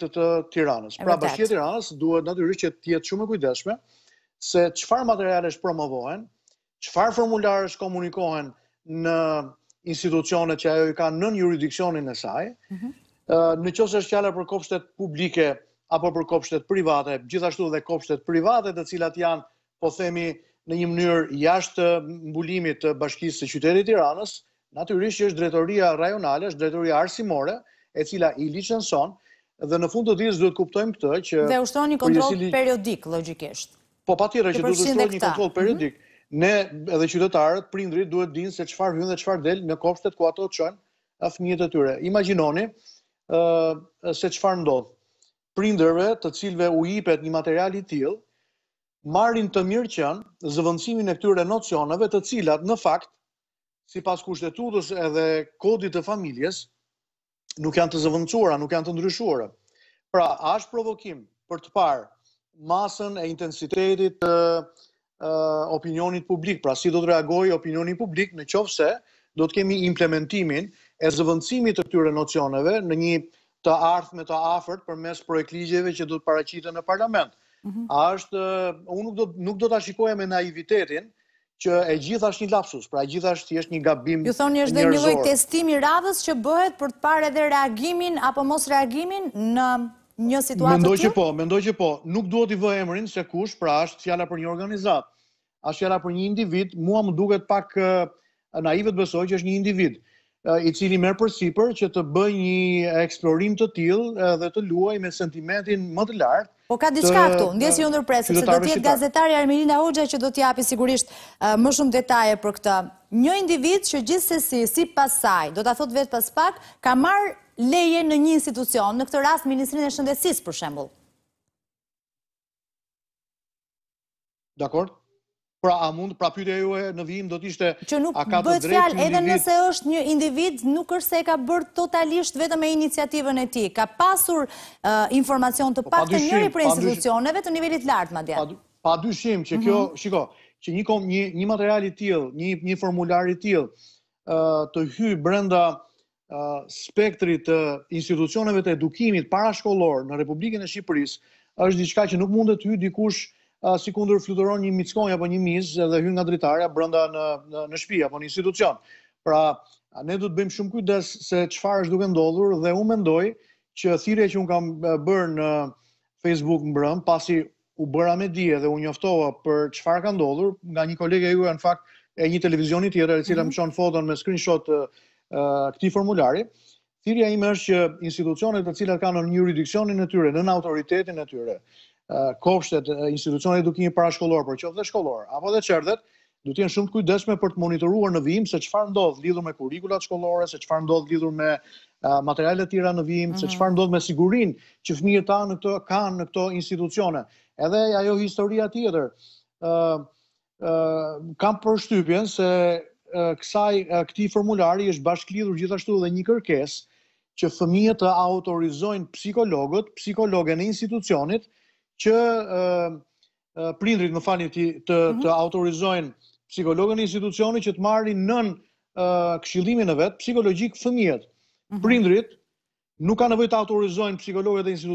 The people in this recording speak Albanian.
të të Tiranës. Pra bashkia e Tiranës duhet natyrisht që të jetë shumë e kujdesshme se çfarë materialesh promovohen, çfarë formularësh komunikohen në institucionet që ajo i ka nën juridiksionin e saj. Mhm. Në qoftë se është fjala për kopshtet publike apo për kopshtet private, gjithashtu dhe kopshtet private të cilat janë po themi, në një mënyrë jashtë mbulimit të bashkisë së qytetit të Tiranës, natyrisht që është drejtoria rajonale, është drejtoria arsimore, e cila i licenson, dhe në fund të ditës duhet kuptojmë këtë që... Dhe ushtron një kontrol periodik, logikisht. Po patjetër që duhet ushtrojë një kontrol mhm. periodik. Ne edhe qytetarët, prindrit, duhet dinë se çfarë hyn dhe çfarë del në kopshtet ku ato çojnë fëmijët e tyre. Imagjinoni se çfarë ndodh. prindërve të cilëve u jipet një material i tillë, marrin të mirëqenë zëvendësimin e këtyre nocioneve të cilat në fakt sipas Kushtetutës edhe Kodit të Familjes nuk janë të zëvendësuara, nuk janë të ndryshuara. Pra, a është provokim për të parë masën e intensitetit të opinionit publik, pra si do të reagojë opinioni publik në qoftë se do të kemi implementimin e zëvendësimit të këtyre nocioneve në një të ardhme të afërt përmes projektligjeve që do të paraqiten në parlament. Mhm. A është, unë nuk do, nuk do ta shikoja me naivitetin, që e gjitha është një lapsus, pra e gjitha është thjesht një gabim njerëzor. Ju thoni është dhe një lloj testimi i radhës që bëhet për të parë edhe reagimin apo mosreagimin në një situatë të tillë? Mendoj që po, mendoj që po. Nuk dua t'i vë emrin se kush, pra është fjala për një organizatë. Është fjala për një individ, mua më duket pak naive të besoj që është një individ i cili merr përsipër që të bëjë një eksplorim të tillë dhe të luajë me sentimentin më të lartë. Po ka diçka këtu, ndjesi ju ndërpres, sepse do të jetë gazetarja Ermelinda Hoxha që do të japi sigurisht më shumë detaje për këtë. Një individ që gjithsesi sipas saj, do ta thotë vetë pas pak, ka marrë leje në një institucion, në këtë rast Ministrinë e Shëndetësisë për shembull. Dakor? Pra a mund, pra pyetja juaj në vijim do të ishte që nuk bëhet fjalë edhe nëse është një individ, nuk është se e ka bërë totalisht vetëm me iniciativën e tij. Ka pasur informacion të paktën njëri prej institucioneve të nivelit lartë madje. Padyshim që kjo, mhm. shiko, që një një një material i tillë, një një formular i tillë të hyjë brenda spektrit të institucioneve të edukimit parashkollor në Republikën e Shqipërisë është diçka që nuk mundet të hyjë dikush sikundër fluturon një mushkonjë apo një mizë dhe hyn nga dritarja brenda në në, në shtëpi apo në institucion. Pra, ne duhet të bëjmë shumë kujdes se çfarë është duke ndodhur dhe unë mendoj që thirrja që unë kam bërë në Facebook mbrëmë, pasi u bëra me dije dhe u njoftova për çfarë ka ndodhur nga një kolege juaja në fakt e një televizioni tjetër e cila mhm. më çon foton me screenshot të këtij formulari. Thirrja ime është që institucionet të cilat kanë në juridiksionin e tyre, nën autoritetin e tyre, kopshtet, institucionet e edukimit parashkollor, por qoftë dhe shkollor, apo dhe çerdhet, duhet të jenë shumë të kujdesshme për të monitoruar në vijim se çfarë ndodh lidhur me kurrikulat shkollore, se çfarë ndodh lidhur me uh, materialet e tjera në vijim, mm -hmm. se mhm. çfarë ndodh me sigurinë që fëmijët tanë në këto kanë në këto institucione. Edhe ajo historia tjetër, ë uh, uh, kam përshtypjen se uh, kësaj uh, këtij formulari është bashkëlidhur gjithashtu edhe një kërkesë që fëmijët të autorizojnë psikologët, psikologen e institucionit që uh, prindrit, më falni, të mhm. autorizojnë psikologen e institucionit që të marrin nën këshillimin e vet psikologjik fëmijët. Mhm. Prindërit nuk kanë nevojë të autorizojnë psikologët e institucionit